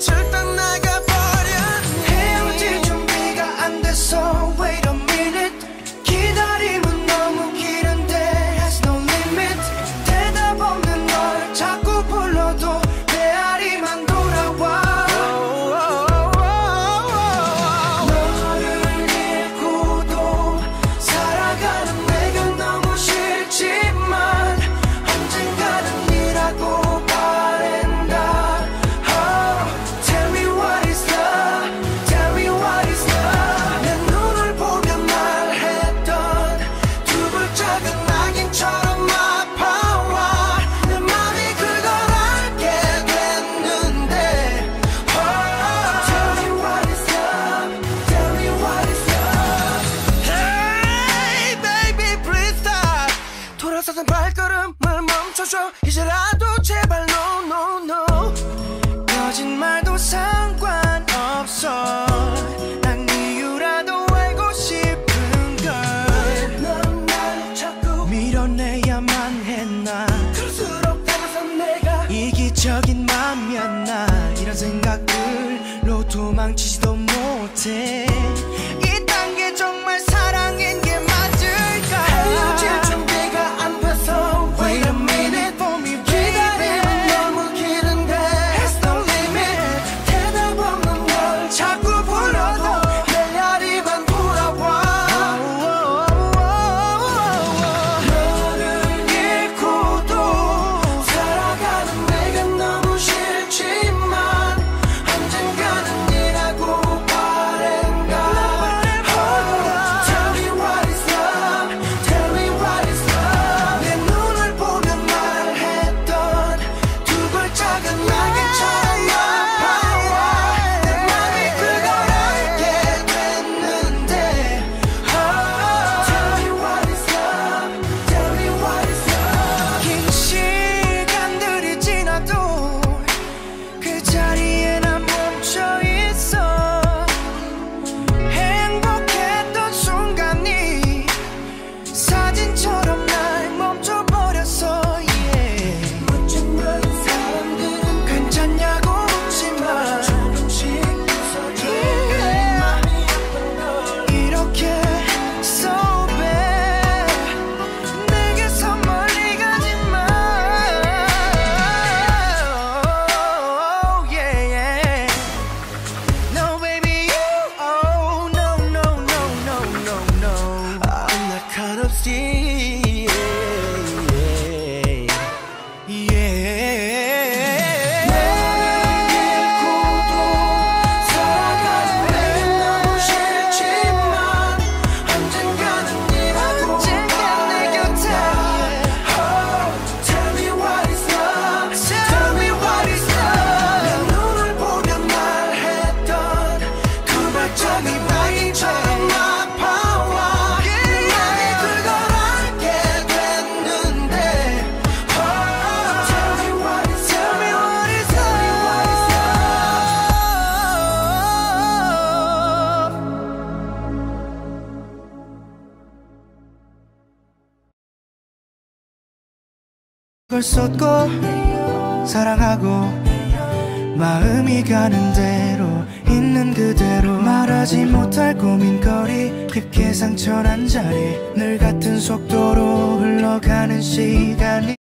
절딱 나가 고쳐줘 이제라도 제발 no no no. 거짓말도 상관없어. 난 이유라도 알고 싶은 걸. 자꾸 밀어내야만 했나? 그럴수록 다가선 내가 이기적인 맘이었나? 이런 생각들로 도망치지도 못해. 걸 쏟고 사랑하고 마음이 가는 대로 있는 그대로 말하지 못할 고민거리 깊게 상처난 자리 늘 같은 속도로 흘러가는 시간이